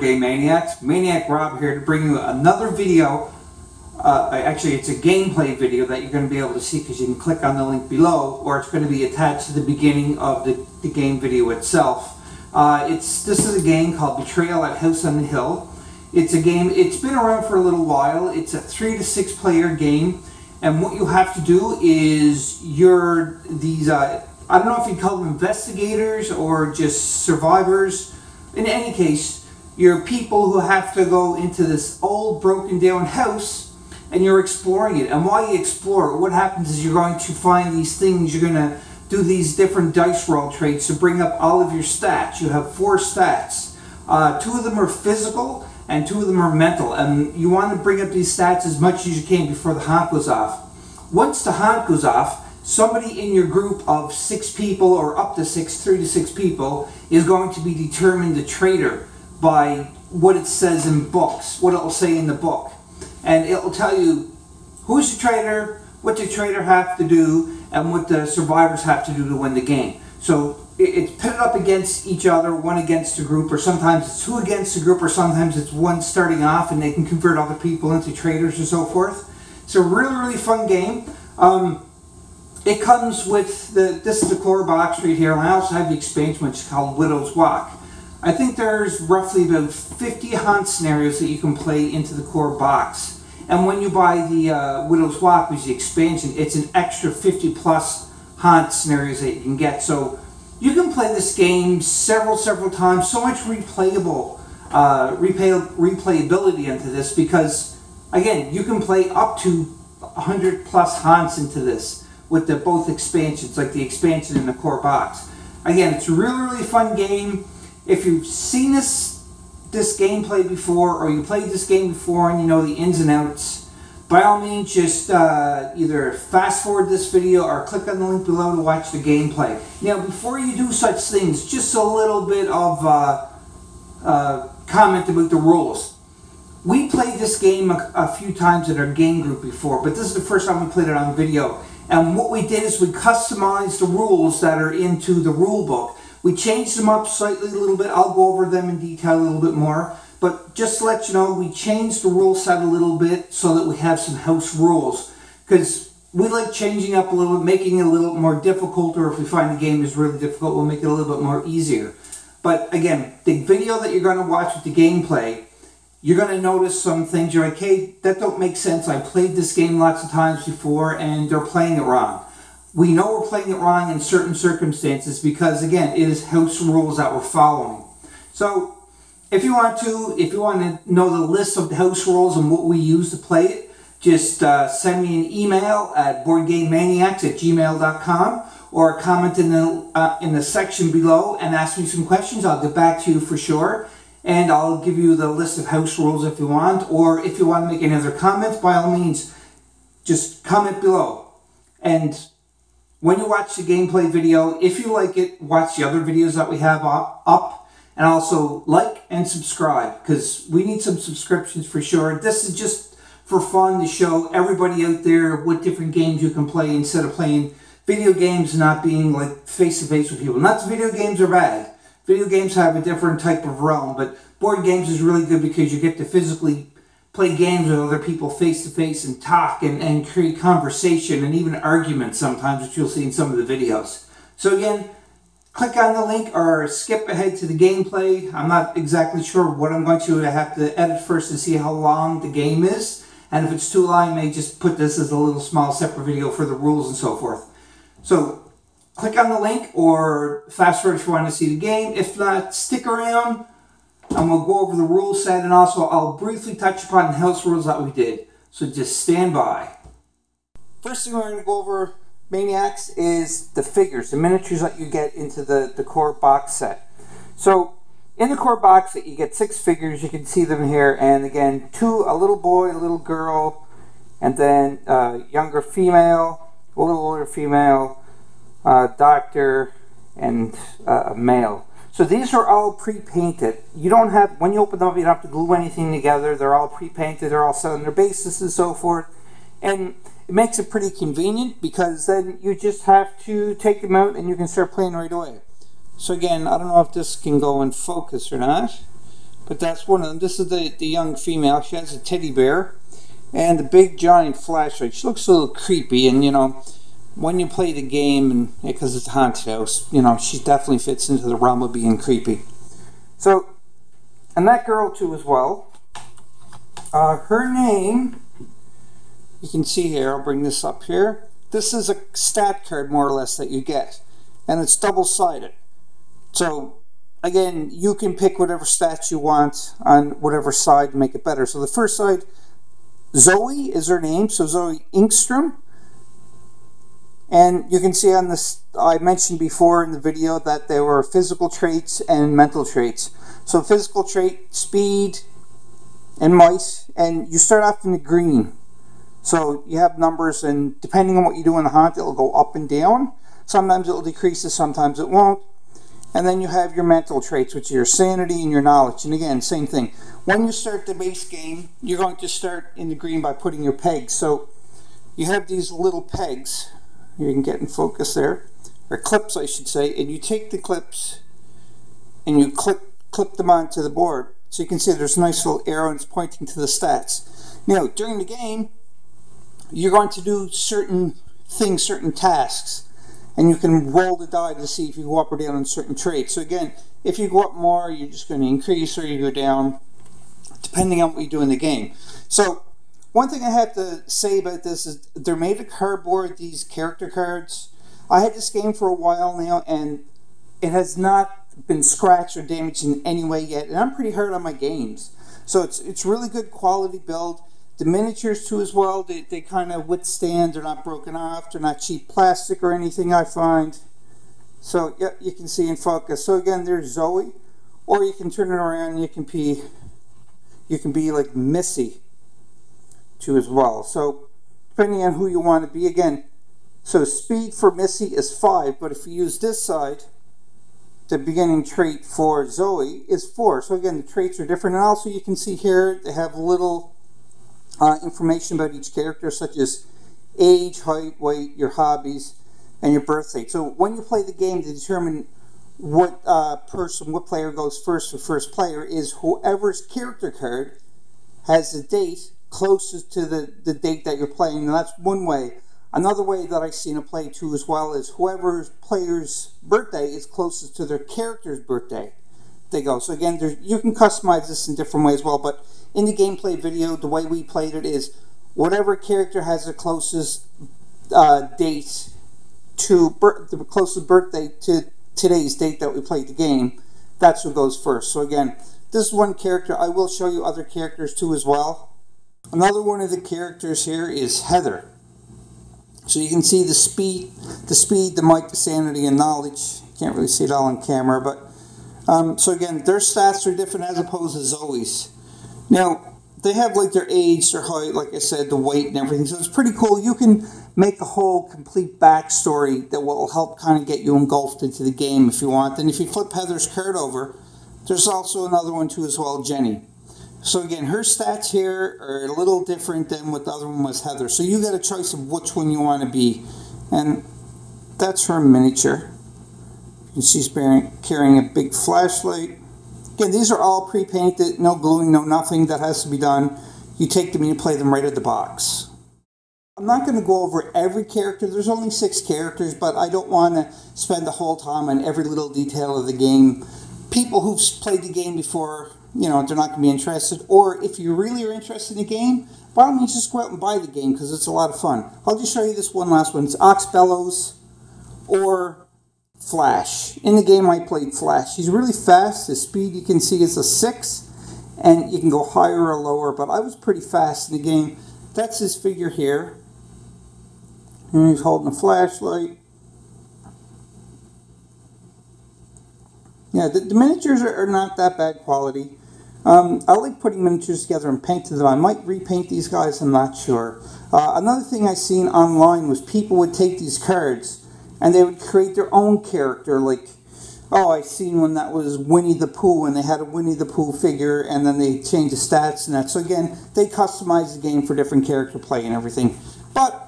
Game Maniacs. Maniac Rob here to bring you another video. Uh, actually, it's a gameplay video that you're going to be able to see because you can click on the link below or it's going to be attached to the beginning of the, the game video itself. Uh, it's This is a game called Betrayal at House on the Hill. It's a game, it's been around for a little while. It's a three to six player game. And what you have to do is you're these, uh, I don't know if you call them investigators or just survivors. In any case, you're people who have to go into this old broken down house and you're exploring it. And while you explore, what happens is you're going to find these things, you're going to do these different dice roll traits to bring up all of your stats. You have four stats. Uh, two of them are physical and two of them are mental. And you want to bring up these stats as much as you can before the haunt goes off. Once the haunt goes off, somebody in your group of six people or up to six, three to six people, is going to be determined the traitor by what it says in books, what it'll say in the book. And it'll tell you who's the traitor, what the traitor have to do, and what the survivors have to do to win the game. So it's pitted up against each other, one against a group, or sometimes it's two against a group, or sometimes it's one starting off and they can convert other people into traitors and so forth. It's a really, really fun game. Um, it comes with the, this is the core box right here, and I also have the expansion which is called Widow's Walk. I think there's roughly about 50 haunt scenarios that you can play into the core box. And when you buy the uh, Widow's Walk, which is the expansion, it's an extra 50 plus haunt scenarios that you can get. So you can play this game several, several times. So much replayable, uh, replay, replayability into this because, again, you can play up to 100 plus haunts into this with the both expansions, like the expansion and the core box. Again, it's a really, really fun game. If you've seen this this gameplay before or you played this game before and you know the ins and outs, by all means just uh, either fast forward this video or click on the link below to watch the gameplay. Now before you do such things, just a little bit of uh, uh, comment about the rules. We played this game a, a, few times in our game group before, but this is the first time we played it on video. And what we did is we customized the rules that are into the rule book. We changed them up slightly a little bit. I'll go over them in detail a little bit more. But just to let you know, we changed the rule set a little bit so that we have some house rules. Because we like changing up a little bit, making it a little more difficult, or if we find the game is really difficult, we'll make it a little bit more easier. But again, the video that you're going to watch with the gameplay, you're going to notice some things. You're like, hey, that don't make sense. I played this game lots of times before, and they're playing it wrong we know we're playing it wrong in certain circumstances because again it is house rules that we're following. So if you want to if you want to know the list of the house rules and what we use to play it just uh, send me an email at boardgamemaniacs at gmail.com or comment in the uh, in the section below and ask me some questions. I'll get back to you for sure. And i'll give you the list of house rules if you want or if you want to make any other comments by all means just comment below. And when you watch the gameplay video, if you like it, watch the other videos that we have up, and also like and subscribe because we need some subscriptions for sure. This is just for fun to show everybody out there what different games you can play instead of playing video games not being like face to face with people. Not that video games are bad. Video games have a different type of realm, but board games is really good because you get to physically play games with other people face to face and talk and, and create conversation and even arguments sometimes, which you'll see in some of the videos. So again, click on the link or skip ahead to the gameplay. I'm not exactly sure what I'm going to have to edit first to see how long the game is. And if it's too long, I may just put this as a little small separate video for the rules and so forth. So click on the link or fast forward if you want to see the game. If not, stick around and we'll go over the rule set and also I'll briefly touch upon the house rules that we did. So just stand by. First thing we're going to go over Maniacs is the figures, the miniatures that you get into the, the core box set. So in the core box set you get six figures, you can see them here, and again, two, a little boy, a little girl, and then a younger female, a little older female, a doctor, and uh, a male. So these are all pre-painted. You don't have, when you open them up, you don't have to glue anything together. They're all pre-painted. They're all set on their bases and so forth. And it makes it pretty convenient because then you just have to take them out and you can start playing right away. So again, I don't know if this can go in focus or not, But that's one of them. This is the, the young female. She has a teddy bear and the big giant flashlight. She looks a little creepy, and you know, when you play the game, and because it's haunted house, you know, she definitely fits into the realm of being creepy. So, and that girl too as well. Uh, her name, you can see here. I'll bring this up here. This is a stat card, more or less, that you get, and it's double-sided. So again, you can pick whatever stats you want on whatever side to make it better. So the first side, Zoe is her name, so Zoe Ingstrom. And you can see on this, I mentioned before in the video that there were physical traits and mental traits. So physical trait, speed, and might, and you start off in the green. So you have numbers, and depending on what you do in the hunt, it'll go up and down. Sometimes it'll decrease, sometimes it won't. And then you have your mental traits, which are your sanity and your knowledge. And again, same thing. When you start the base game, you're going to start in the green by putting your pegs. So you have these little pegs. You can get in focus there. Or clips, I should say. And you take the clips and you clip, clip them onto the board. So you can see there's a nice little arrow and it's pointing to the stats. Now, during the game, you're going to do certain things, certain tasks and you can roll the die to see if you go up or down on certain traits. So again, if you go up more, you're just going to increase or you go down, depending on what you do in the game. So one thing I have to say about this is they're made of cardboard, these character cards. I had this game for a while now, and it has not been scratched or damaged in any way yet, and I'm pretty hard on my games. So it's, it's really good quality build. The miniatures too as well, they, they kind of withstand, they're not broken off, they're not cheap plastic or anything I find. So yeah, you can see in focus. So again, there's Zoe, or you can turn it around and you can be, you can be like Missy too as well. So depending on who you want to be, again, so speed for Missy is 5, but if you use this side, the beginning trait for Zoe is 4. So again, the traits are different. And also you can see here, they have little uh, information about each character, such as age, height, weight, your hobbies, and your birth date. So when you play the game to determine what uh, person, what player goes first or first player is whoever's character card has the date closest to the, the date that you're playing. And that's one way. Another way that I've seen it play too as well is whoever's player's birthday is closest to their character's birthday. They go. So again, you can customize this in different ways as well, but in the gameplay video, the way we played it is whatever character has the closest uh, date to the closest birthday to today's date that we played the game, that's who goes first. So again, this is one character. I will show you other characters too as well. Another one of the characters here is Heather. So you can see the speed, the speed, the might, the sanity, and knowledge. You can't really see it all on camera, but um, so again, their stats are different as opposed to Zoe's. Now, they have like their age, their height, like I said, the weight and everything. So it's pretty cool. You can make a whole complete backstory that will help kind of get you engulfed into the game if you want. And if you flip Heather's card over, there's also another one too as well, Jenny. So again, her stats here are a little different than what the other one was, Heather. So you got a choice of which one you want to be. And that's her miniature. See she's carrying a big flashlight. Again, these are all pre-painted, no gluing, no nothing that has to be done. You take them and you play them right at the box. I'm not going to go over every character. There's only six characters, but I don't want to spend the whole time on every little detail of the game. People who've played the game before, you know, they're not going to be interested. Or if you really are interested in the game, by all means, just go out and buy the game because it's a lot of fun. I'll just show you this one last one. It's Ox Bellows or Flash. In the game I played Flash. He's really fast. His speed you can see is a 6. And you can go higher or lower, but I was pretty fast in the game. That's his figure here. And he's holding a flashlight. Yeah, the, the miniatures are, are, not that bad quality. Um, I like putting miniatures together and painting them. I might repaint these guys, I'm not sure. Uh, another thing I seen online was people would take these cards and they would create their own character. Like, oh, I seen one that was Winnie the Pooh, and they had a Winnie the Pooh figure, and then they changed the stats and that. So again, they customized the game for different character play and everything. But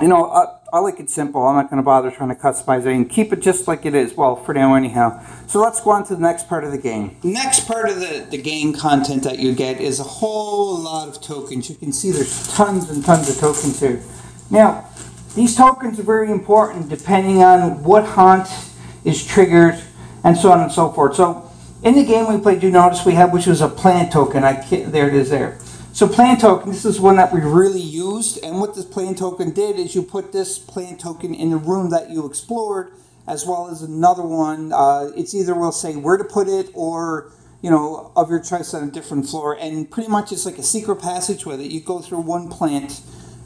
you know, I, I like it simple. I'm not going to bother trying to customize it and keep it just like it is. Well, for now anyhow. So let's go on to the next part of the game. Next part of the, the game content that you get is a whole lot of tokens. You can see there's tons and tons of tokens here. Now, these tokens are very important depending on what haunt is triggered and so on and so forth. So in the game we played, you notice we have, which was a plant token. I There it is there. So plant token, this is one that we really used, and what this plant token did is you put this plant token in the room that you explored, as well as another one. Uh, it's either we'll say where to put it, or you know, of your choice on a different floor, and pretty much it's like a secret passage with it. You go through one plant,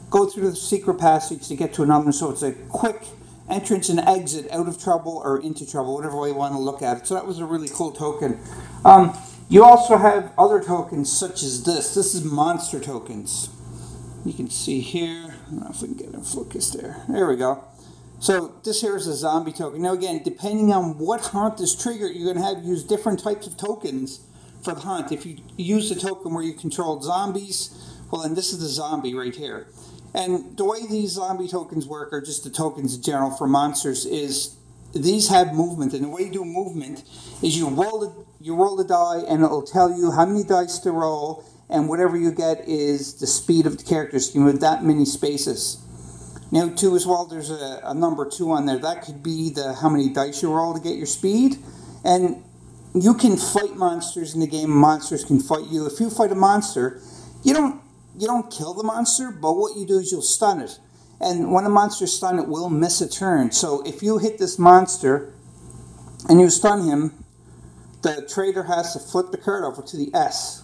go through the secret passage to get to another, so it's a quick entrance and exit out of trouble or into trouble, whatever way you want to look at it. So that was a really cool token. Um, you also have other tokens such as this. This is monster tokens. You can see here. I don't know if we can get a focus there. There we go. So this here is a zombie token. Now again, depending on what haunt is triggered, you're going to have to use different types of tokens for the haunt. If you use the token where you control zombies, well then this is the zombie right here. And the way these zombie tokens work, or just the tokens in general for monsters, is these have movement, and the way you do movement is you roll the you roll the die, and it'll tell you how many dice to roll, and whatever you get is the speed of the characters. You move that many spaces. Now, two as well, there's a, a number two on there. That could be the how many dice you roll to get your speed, and you can fight monsters in the game. Monsters can fight you. If you fight a monster, you don't you don't kill the monster, but what you do is you'll stun it. And when a monster is stunned, it will miss a turn. So if you hit this monster and you stun him, the traitor has to flip the card over to the S,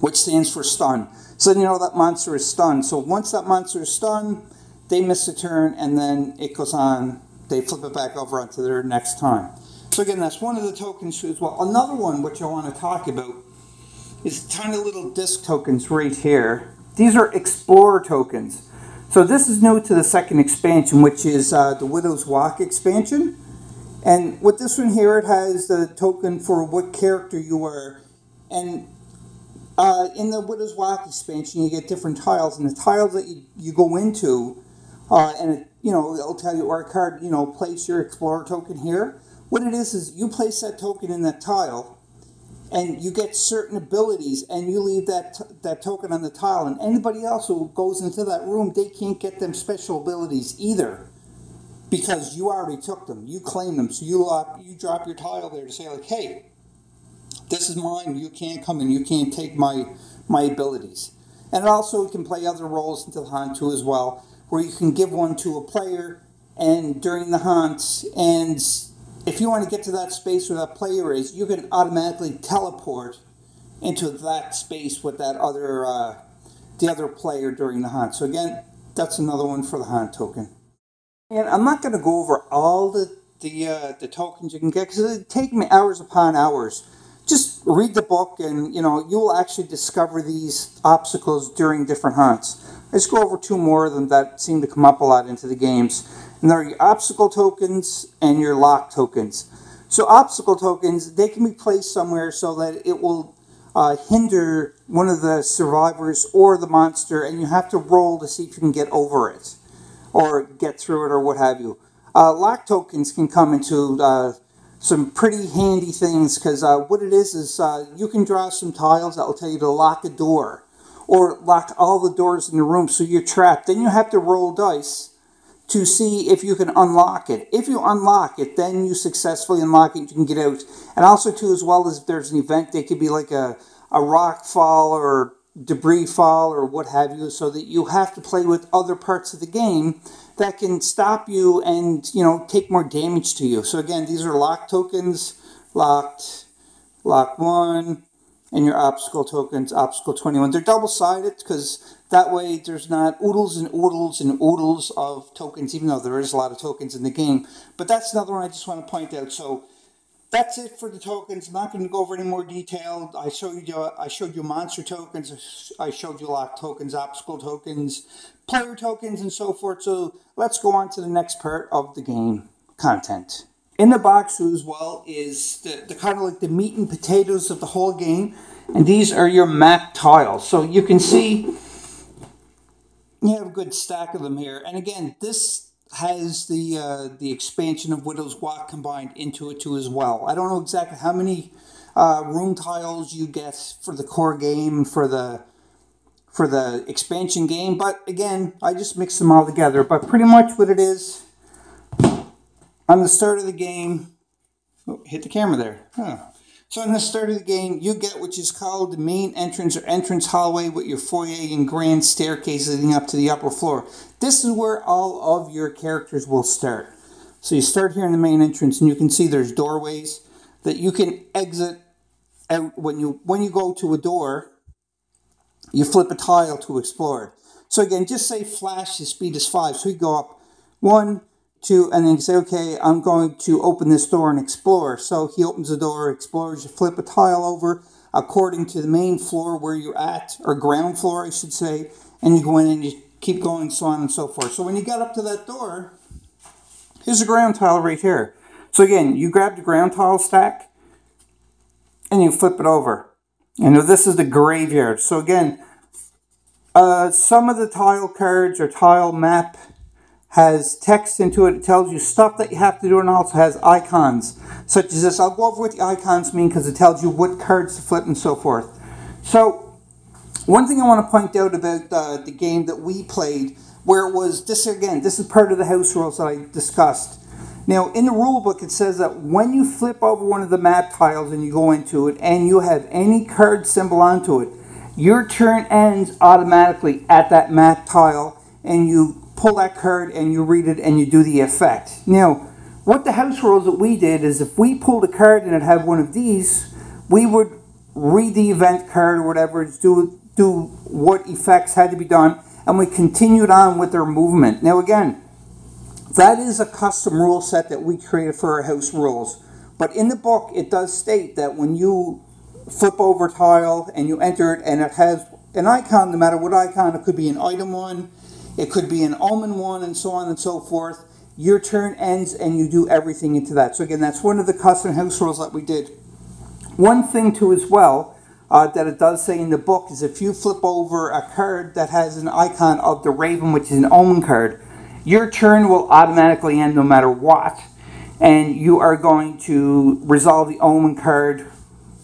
which stands for stun. So then you know that monster is stunned. So once that monster is stunned, they miss a turn, and then it goes on. They flip it back over onto their next time. So again, that's one of the tokens as well. Another one which I want to talk about is tiny little disc tokens right here. These are Explorer tokens. So this is new to the second expansion, which is uh, the Widow's Walk expansion. And with this one here, it has the token for what character you are. And uh, in the Widow's Walk expansion, you get different tiles. And the tiles that you, you go into, uh, and it, you know, it'll tell you, or a card, you know, place your Explorer token here. What it is, is you place that token in that tile, and you get certain abilities and you leave that that token on the tile and anybody else who goes into that room they can't get them special abilities either because you already took them you claim them so you lock, you drop your tile there to say like hey this is mine you can't come in you can't take my my abilities and also you can play other roles into the hunt too as well where you can give one to a player and during the hunt and if you want to get to that space where that player is, you can automatically teleport into that space with that other uh, the other player during the hunt. So again, that's another one for the hunt token. And I'm not going to go over all the the uh, the tokens you can get because it take me hours upon hours. Just read the book, and you know you will actually discover these obstacles during different hunts. Let's go over two more of them that seem to come up a lot into the games. And there are your obstacle tokens and your lock tokens. So obstacle tokens, they can be placed somewhere so that it will uh, hinder one of the survivors or the monster, and you have to roll to see if you can get over it or get through it or what have you. Uh, lock tokens can come into uh, some pretty handy things because uh, what it is is uh, you can draw some tiles that will tell you to lock a door or lock all the doors in the room so you're trapped. Then you have to roll dice to see if you can unlock it. If you unlock it, then you successfully unlock it, you can get out. And also, too, as well as if there's an event, it could be like a, a rock fall or debris fall or what have you, so that you have to play with other parts of the game that can stop you and, you know, take more damage to you. So again, these are lock tokens, locked, lock one, and your obstacle tokens, obstacle 21. They're double-sided because that way there's not oodles and oodles and oodles of tokens, even though there is a lot of tokens in the game. But that's another one I just want to point out. So that's it for the tokens. I'm not going to go over any more detail. I showed you I showed you monster tokens. I showed you lock tokens, obstacle tokens, player tokens, and so forth. So let's go on to the next part of the game content. In the box as well is the, the kind of like the meat and potatoes of the whole game. And these are your map tiles. So you can see you have a good stack of them here. And again, this has the uh, the expansion of Widow's Walk combined into it too as well. I don't know exactly how many uh, room tiles you get for the core game for the for the expansion game, but again, I just mix them all together. But pretty much what it is, on the start of the game, oh, hit the camera there. Huh. So in the start of the game, you get what is called the main entrance or entrance hallway with your foyer and grand staircase leading up to the upper floor. This is where all of your characters will start. So you start here in the main entrance and you can see there's doorways that you can exit out when you when you go to a door, you flip a tile to explore. So again, just say flash the speed is five. So you go up one, to, and then you say, okay, I'm going to open this door and explore. So he opens the door, explores, you flip a tile over according to the main floor where you're at, or ground floor, I should say, and you go in and you keep going, so on and so forth. So when you got up to that door, here's a ground tile right here. So again, you grab the ground tile stack, and you flip it over. And this is the graveyard. So again, uh, some of the tile cards or tile map has text into it. It tells you stuff that you have to do and also has icons such as this. I'll go over what the icons mean because it tells you what cards to flip and so forth. So one thing I want to point out about uh, the game that we played where it was, this again, this is part of the house rules that I discussed. Now, in the rule book, it says that when you flip over one of the map tiles and you go into it and you have any card symbol onto it, your turn ends automatically at that map tile and you pull that card and you read it and you do the effect. Now, what the house rules that we did is if we pulled a card and it had one of these, we would read the event card or whatever, do, do what effects had to be done, and we continued on with their movement. Now again, that is a custom rule set that we created for our house rules. But in the book, it does state that when you flip over tile and you enter it and it has an icon, no matter what icon, it could be an item one, it could be an omen one and so on and so forth. Your turn ends and you do everything into that. So again, that's one of the custom house rules that we did. One thing too as well uh, that it does say in the book is if you flip over a card that has an icon of the raven, which is an omen card, your turn will automatically end no matter what. And you are going to resolve the omen card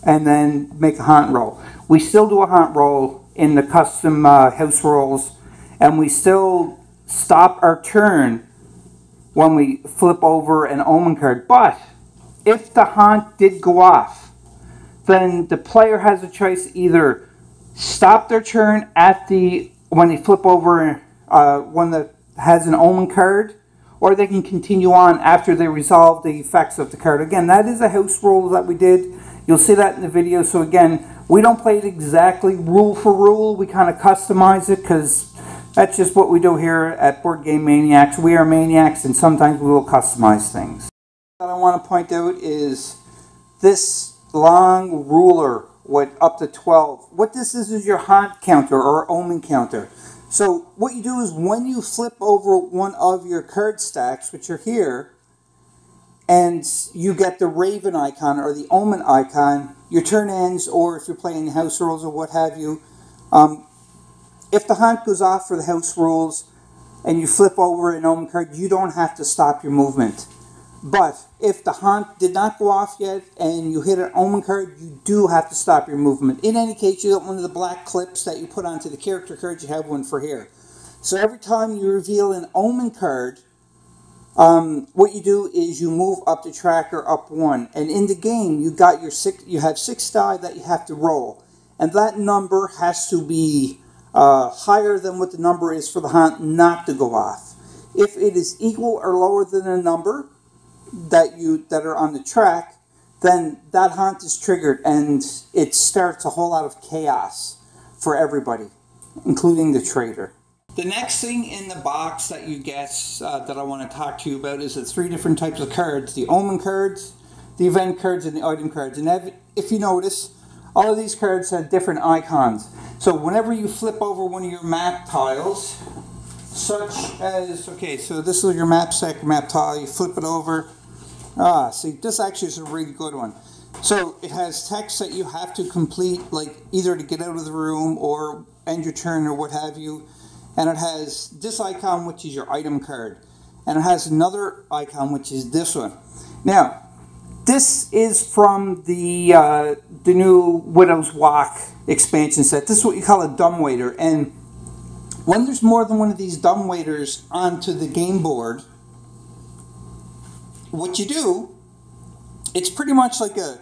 and then make a haunt roll. We still do a haunt roll in the custom uh, house rules and we still stop our turn when we flip over an omen card. But if the haunt did go off, then the player has a choice either stop their turn at the when they flip over uh, one that has an omen card, or they can continue on after they resolve the effects of the card. Again, that is a house rule that we did. You'll see that in the video. So again, we don't play it exactly rule for rule. We kind of customize it because that's just what we do here at Board Game Maniacs. We are maniacs and sometimes we will customize things. What I want to point out is this long ruler with up to 12. What this is is your haunt counter or omen counter. So what you do is when you flip over one of your card stacks, which are here, and you get the raven icon or the omen icon, your turn ends, or if you're playing house rules or what have you, um, if the haunt goes off for the house rules and you flip over an omen card, you don't have to stop your movement. But if the haunt did not go off yet and you hit an omen card, you do have to stop your movement. In any case, you got one of the black clips that you put onto the character card, you have one for here. So every time you reveal an omen card, um, what you do is you move up the tracker up one. And in the game, you got your six, you have six die that you have to roll. And that number has to be uh, higher than what the number is for the hunt not to go off. If it is equal or lower than a number that you that are on the track, then that hunt is triggered and it starts a whole lot of chaos for everybody, including the traitor. The next thing in the box that you get uh, that I want to talk to you about is the three different types of cards. The Omen cards, the Event cards, and the Item cards. And if you notice, all of these cards have different icons. So whenever you flip over one of your map tiles, such as, okay, so this is your map stack map tile, you flip it over. Ah, see, this actually is a really good one. So it has text that you have to complete, like either to get out of the room or end your turn or what have you. And it has this icon, which is your item card. and it has another icon, which is this one. Now, this is from the uh, the new Widow's Walk expansion set. This is what you call a dumbwaiter, and when there's more than one of these dumbwaiters onto the game board, what you do, it's pretty much like a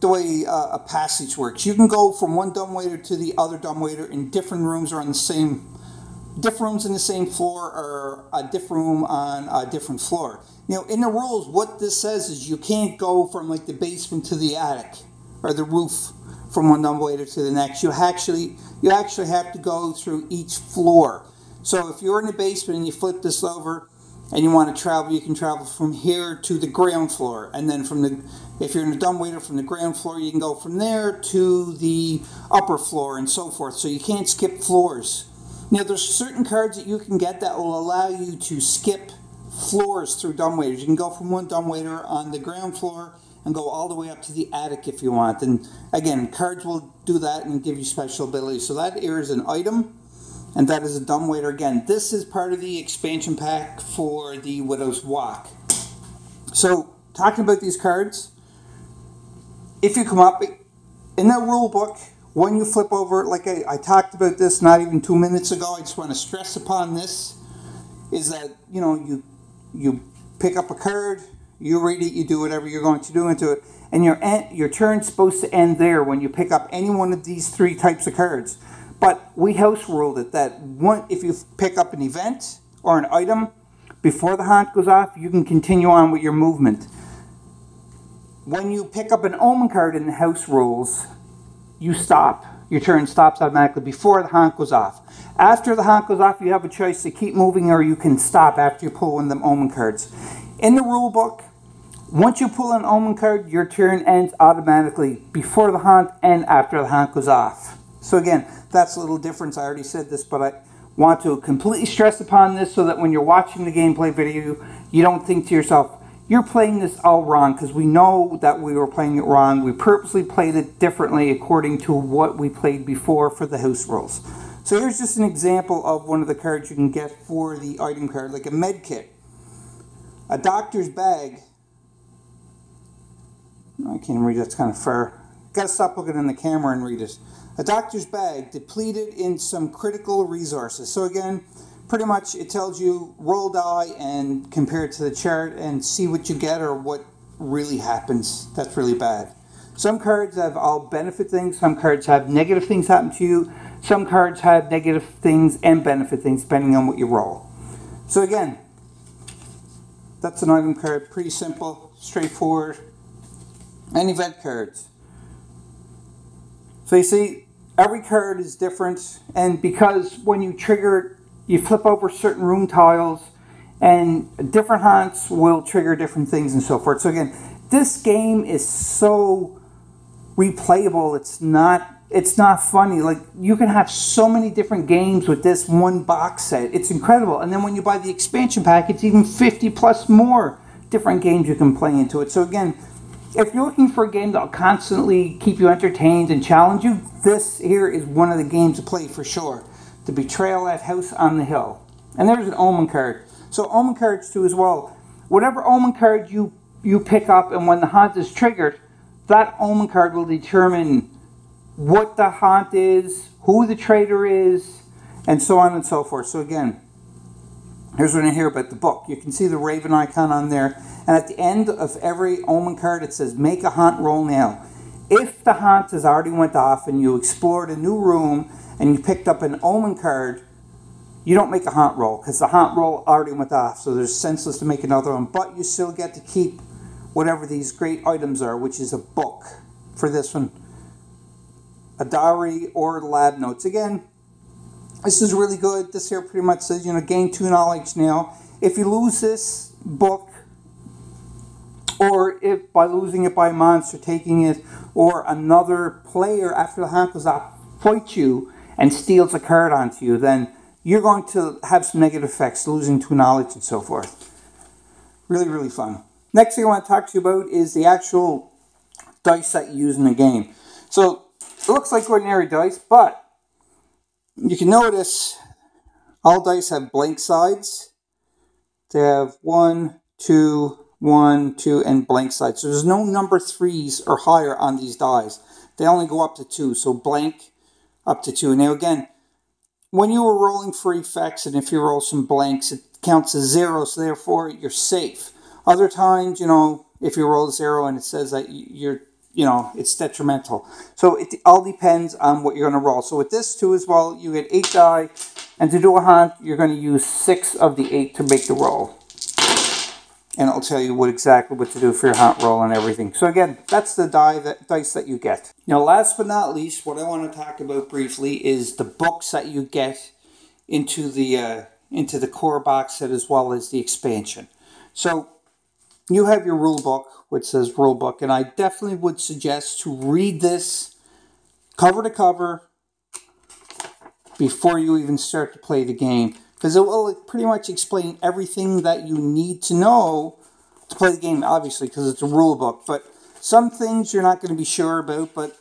the way uh, a passage works. You can go from one dumbwaiter to the other dumbwaiter in different rooms or on the same different rooms in the same floor or a different room on a different floor. You know, in the rules, what this says is you can't go from like the basement to the attic or the roof from one dumbwaiter to the next. You actually you actually have to go through each floor. So if you're in the basement and you flip this over, and you want to travel, you can travel from here to the ground floor. And then from the, if you're in a dumbwaiter from the ground floor, you can go from there to the upper floor and so forth. So you can't skip floors. Now there's certain cards that you can get that will allow you to skip floors through dumbwaiters. You can go from one dumbwaiter on the ground floor and go all the way up to the attic if you want. And again, cards will do that and give you special abilities. So that here is an item and that is a dumbwaiter again. This is part of the expansion pack for the Widow's Walk. So, talking about these cards, if you come up in the rule book, when you flip over, like I, I talked about this not even two minutes ago, I just want to stress upon this, is that, you know, you, you pick up a card, you read it, you do whatever you're going to do into it, and your, your turn's supposed to end there when you pick up any one of these three types of cards. But we house ruled it that one, if you pick up an event or an item before the haunt goes off, you can continue on with your movement. When you pick up an omen card in the house rules, you stop. Your turn stops automatically before the haunt goes off. After the haunt goes off, you have a choice to keep moving or you can stop after you pull of them omen cards. In the rule book, once you pull an omen card, your turn ends automatically before the haunt and after the haunt goes off. So again, that's a little difference. I already said this, but I want to completely stress upon this so that when you're watching the gameplay video, you don't think to yourself, you're playing this all wrong because we know that we were playing it wrong. We purposely played it differently according to what we played before for the house rules. So here's just an example of one of the cards you can get for the item card, like a med kit. A doctor's bag. I can't read, that's kind of far. Gotta stop looking in the camera and read it. A doctor's bag depleted in some critical resources. So again, pretty much it tells you roll die and compare it to the chart and see what you get or what really happens. That's really bad. Some cards have all benefit things, some cards have negative things happen to you, some cards have negative things and benefit things depending on what you roll. So again, that's an item card, pretty simple, straightforward. And event cards. So you see, every card is different and because when you trigger it you flip over certain room tiles and different haunts will trigger different things and so forth. So again this game is so replayable it's not it's not funny. Like you can have so many different games with this one box set. It's incredible. And then when you buy the expansion pack it's even 50 plus more different games you can play into it. So again if you're looking for a game that'll constantly keep you entertained and challenge you, this here is one of the games to play for sure. The Betrayal at House on the Hill. And there's an Omen card. So Omen cards too as well. Whatever Omen card you, you pick up and when the haunt is triggered, that Omen card will determine what the haunt is, who the traitor is, and so on and so forth. So again, here's what I hear about the book. You can see the raven icon on there. And at the end of every omen card, it says, make a haunt roll now. If the haunt has already went off and you explored a new room and you picked up an omen card, you don't make a haunt roll because the haunt roll already went off. So there's senseless to make another one. But you still get to keep whatever these great items are, which is a book for this one. A diary or lab notes. Again, this is really good. This here pretty much says, you know, gain two knowledge now. If you lose this book, or if by losing it by a monster, taking it, or another player after the off fights you and steals a card onto you, then you're going to have some negative effects, losing two knowledge and so forth. Really, really fun. Next thing I want to talk to you about is the actual dice that you use in the game. So it looks like ordinary dice, but you can notice all dice have blank sides. they have one, two, one, two, and blank sides. So there's no number threes or higher on these dies. They only go up to two. So blank up to two. Now again, when you are rolling for effects and if you roll some blanks, it counts as zero, so therefore you're safe. Other times, you know, if you roll zero and it says that you're, you know, it's detrimental. So it all depends on what you're going to roll. So with this too as well, you get eight die, and to do a hunt, you're going to use six of the eight to make the roll and it'll tell you what exactly what to do for your hunt roll and everything. So again, that's the die that, dice that you get. Now last but not least, what I want to talk about briefly is the books that you get into the uh, into the core box set as well as the expansion. So you have your rule book, which says rule book, and I definitely would suggest to read this cover to cover before you even start to play the game because it will pretty much explain everything that you need to know to play the game, obviously, because it's a rule book. But some things you're not going to be sure about, but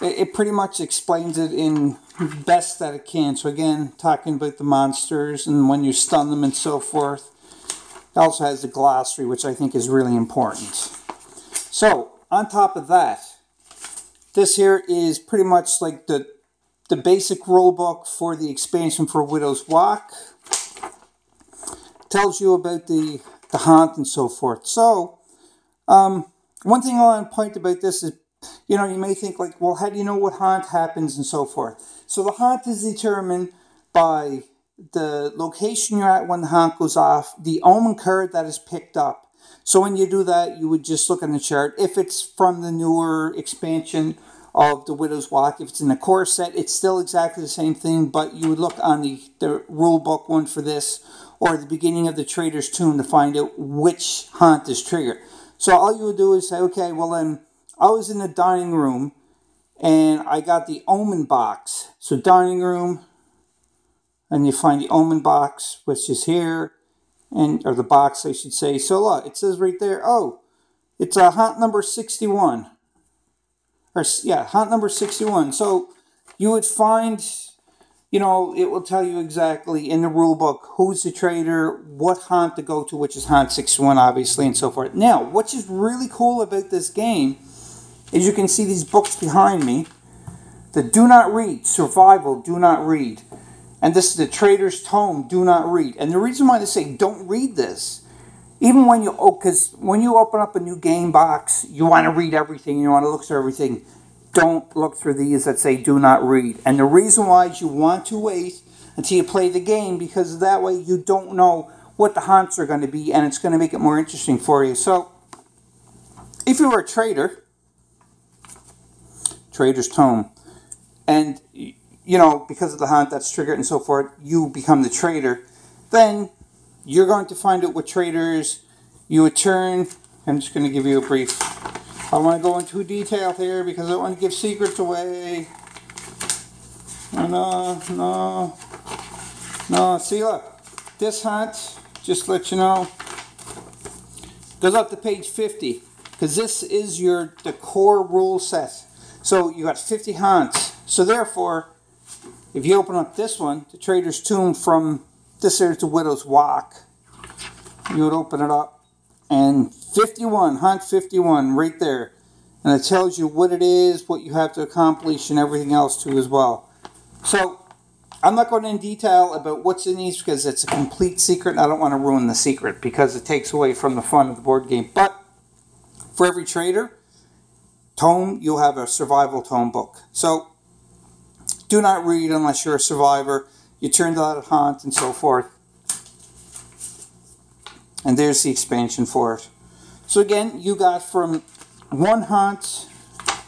it, it pretty much explains it in best that it can. So again, talking about the monsters and when you stun them and so forth. It also has the glossary, which I think is really important. So, on top of that, this here is pretty much like the the basic rulebook for the expansion for Widow's Walk. Tells you about the, the haunt and so forth. So, um, one thing I want to point about this is, you know, you may think like, well, how do you know what haunt happens and so forth? So the haunt is determined by the location you're at when the haunt goes off, the omen card that is picked up. So when you do that, you would just look in the chart. If it's from the newer expansion of the Widow's Walk. If it's in the core set, it's still exactly the same thing, but you would look on the, the rule book one for this or the beginning of the Trader's Tomb to find out which haunt is triggered. So all you would do is say, okay, well then, I was in the dining room and I got the Omen box. So dining room, and you find the Omen box, which is here, and or the box, I should say. So look, it says right there, oh, it's a haunt number 61 or yeah, haunt number 61. So you would find, you know, it will tell you exactly in the rule book who's the traitor, what haunt to go to, which is haunt 61, obviously, and so forth. Now, what is just really cool about this game is you can see these books behind me. The Do Not Read, Survival, Do Not Read. And this is the Traitor's Tome, Do Not Read. And the reason why they say don't read this even when you oh because when you open up a new game box you want to read everything you want to look through everything. Don't look through these that say do not read. And the reason why is you want to wait until you play the game because that way you don't know what the haunts are going to be and it's going to make it more interesting for you. So if you were a trader, trader's tome and you know because of the hunt that's triggered and so forth you become the traitor then you're going to find out what traders you would turn. I'm just going to give you a brief. I don't want to go into detail here because I don't want to give secrets away. No, no, no. See look. This hunt, just let you know, goes up to page 50. Because this is your the core rule set. So you got 50 hunts. So therefore, if you open up this one, the Trader's Tomb from this is the Widow's Walk. You would open it up and 51, hunt 51 right there. And it tells you what it is, what you have to accomplish, and everything else too as well. So, I'm not going in detail about what's in these because it's a complete secret and I don't want to ruin the secret because it takes away from the fun of the board game. But, for every trader, tome, you'll have a survival tome book. So, do not read unless you're a survivor you turn to that haunt and so forth. And there's the expansion for it. So again, you got from one haunt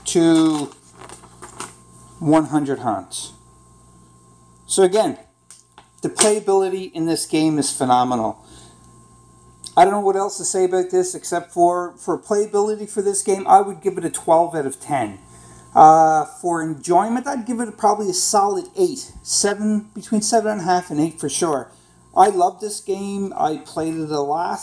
to 100 haunts. So again, the playability in this game is phenomenal. I don't know what else to say about this except for for playability for this game, I would give it a 12 out of 10. Uh, for enjoyment, I'd give it probably a solid 8. 7, between 7.5 and 8 for sure. I love this game. I played it a lot.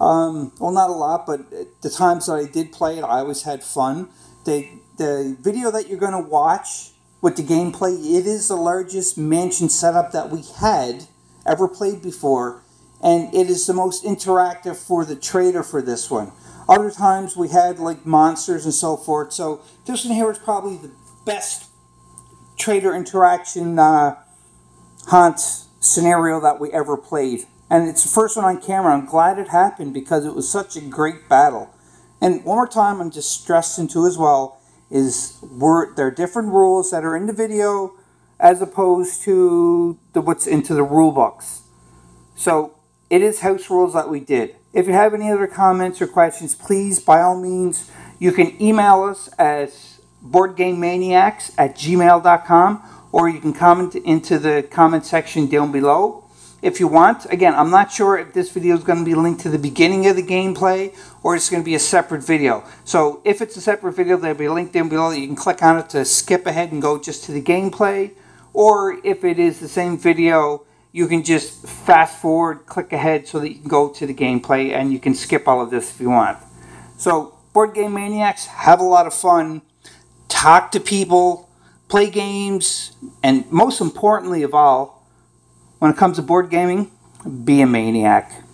Um, well, not a lot, but the times that I did play it, I always had fun. The, the video that you're going to watch with the gameplay, it is the largest mansion setup that we had ever played before and it is the most interactive for the traitor for this one. Other times we had like monsters and so forth. So this one here is probably the best traitor interaction uh, hunt scenario that we ever played. And it's the first one on camera. I'm glad it happened because it was such a great battle. And one more time, I'm just stressing too as well, is we're, there are different rules that are in the video as opposed to the, what's into the rule books. So it is house rules that we did. If you have any other comments or questions, please, by all means, you can email us as boardgamemaniacs at gmail.com or you can comment into the comment section down below if you want. Again, I'm not sure if this video is going to be linked to the beginning of the gameplay or it's going to be a separate video. So if it's a separate video, there'll be a link down below you can click on it to skip ahead and go just to the gameplay. Or if it is the same video, you can just fast forward, click ahead so that you can go to the gameplay and you can skip all of this if you want. So, Board Game Maniacs, have a lot of fun, talk to people, play games, and most importantly of all, when it comes to board gaming, be a maniac.